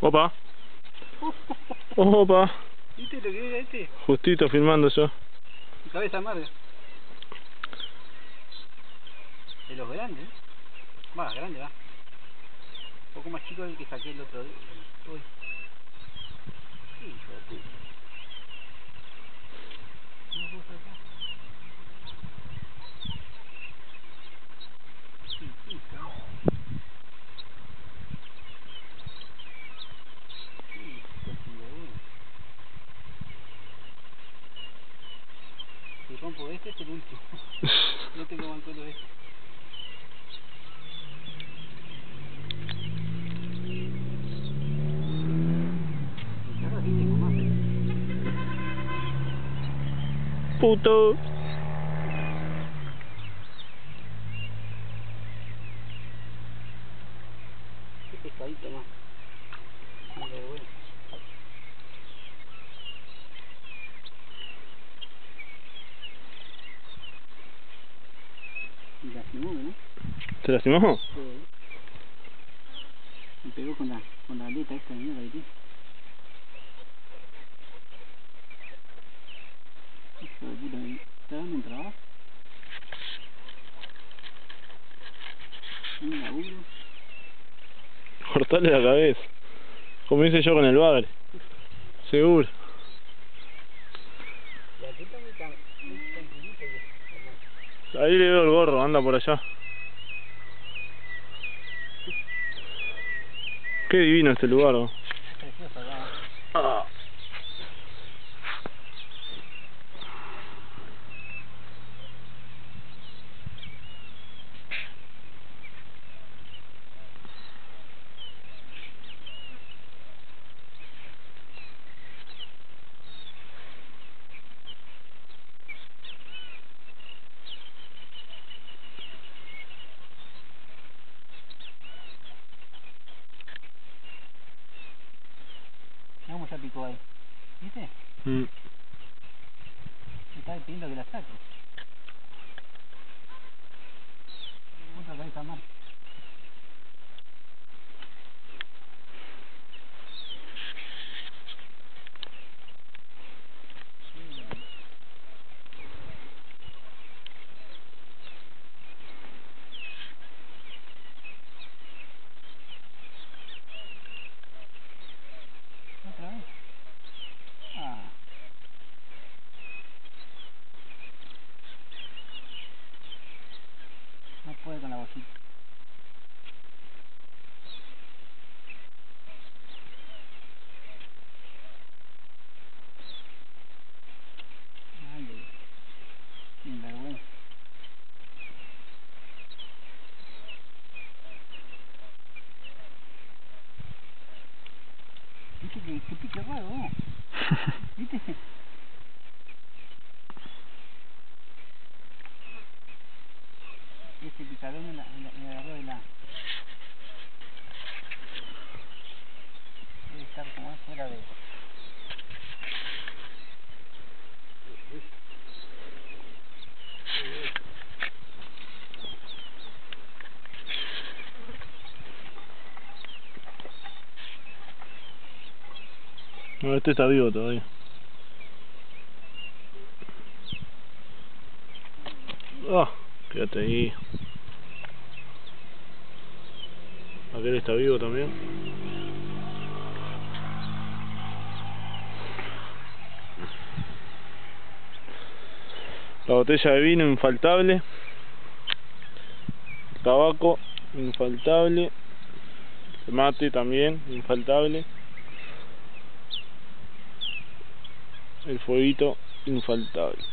Opa. Opa. ¿Viste lo que era este? Justito filmando yo. Cabeza amarga. De los grandes. Va, grande va. Un poco más chico del que saqué el otro día. Uy. Hijo de puta. No puedo sacar. Sí, sí, cabrón. Sí, casi de uno. Si rompo este, es el último. No tengo bancuelo este. Más. Puto. Qué pescadito más. Bueno. Y lastimó, ¿no? ¿Te lastimó? Sí. Me pegó con la, con la aleta esta de mierda que tiene. Hijo de puta, ¿me ¿está dando un trabajo? Un laburo. Cortale la cabeza. Como hice yo con el bagre. Seguro. Y aquí está muy, tranquilito que hermano. Ahí le veo el gorro, anda por allá. Qué divino este lugar. Ah. Picó ahí. ¿Viste? Mm. Me está pidiendo que la saque. Otra cabeza más. ¿Otra vez? Ah. No puede con la bolsita. Ay, sin vergüenza. ¿Viste que, que pica raro? ¿Viste? Ese picadón me, la, me, la- de la... Debe estar como es fuera de... No, este está vivo todavía. Ah, quédate ahí. Aquel está vivo también. La botella de vino infaltable. Tabaco infaltable. Mate también infaltable. El fueguito infaltable.